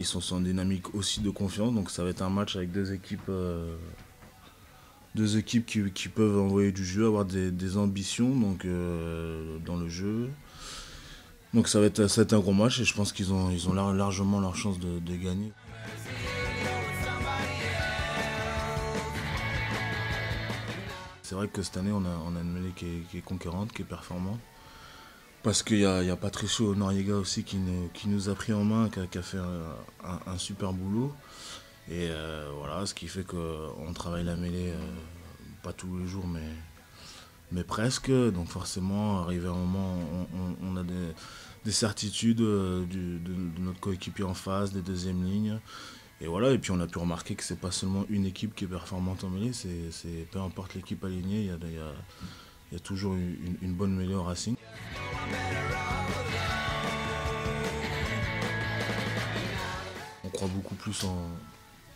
Ils sont sans dynamique aussi de confiance, donc ça va être un match avec deux équipes, euh, deux équipes qui, peuvent envoyer du jeu, avoir des, ambitions donc, euh, dans le jeu. Donc ça va, être, ça un gros match et je pense qu'ils ont, ils ont largement leur chance de, gagner. C'est vrai que cette année, on a, une mêlée qui est conquérante, qui est performante. Parce qu'il y, a Patricio Noriega aussi qui, nous a pris en main, qui a, fait un, super boulot. Et euh, voilà, ce qui fait qu'on travaille la mêlée, euh, pas tous les jours, mais, presque. Donc forcément, arrivé à un moment, on, a des, certitudes euh, de, notre coéquipier en face, des deuxièmes lignes. Et voilà, et puis on a pu remarquer que c'est pas seulement une équipe qui est performante en mêlée, c'est peu importe l'équipe alignée, il y a, il y a toujours une, une bonne mêlée au Racing. On croit beaucoup plus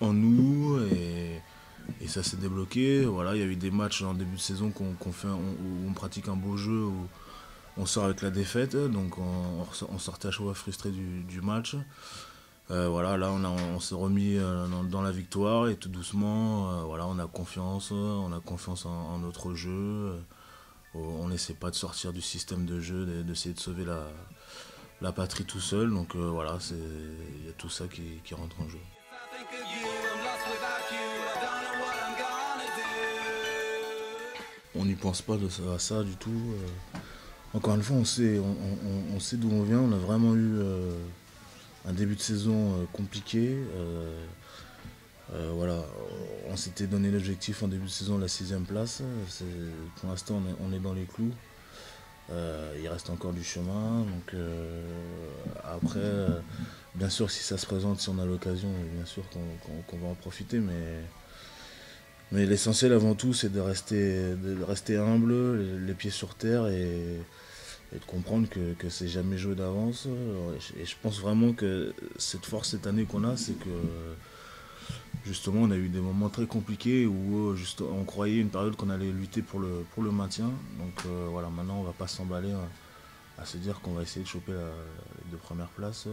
en, nous et, ça s'est débloqué. Voilà, il y a eu des matchs en début de saison fait, où on pratique un beau jeu, où on sort avec la défaite, donc on, sortait à chaque fois frustré du, match. Euh, voilà, là on, s'est remis euh, dans, la victoire et tout doucement, euh, voilà, on a confiance, on a confiance en notre jeu on n'essaie pas de sortir du système de jeu, d'essayer de sauver la, patrie tout seul. Donc euh, voilà, il y a tout ça qui, rentre en jeu. On n'y pense pas à ça du tout. Euh. Encore une fois, on sait, on, sait d'où on vient. On a vraiment eu euh, un début de saison compliqué. Voilà, on s'était donné l'objectif en début de saison, la sixième place. Pour l'instant, on, est, dans les clous. Euh, il reste encore du chemin. Euh, après, euh, bien sûr, si ça se présente, si on a l'occasion, bien sûr qu'on va en profiter. Mais, l'essentiel avant tout, c'est de rester, de rester humble, les, pieds sur terre et, de comprendre que, que c'est jamais joué d'avance. Et je pense vraiment que cette force cette année qu'on a, c'est que justement, on a eu des moments très compliqués où euh, on croyait une période qu'on allait lutter pour le, maintien. Donc euh, voilà, maintenant, on va pas s'emballer à, se dire qu'on va essayer de choper les deux premières places.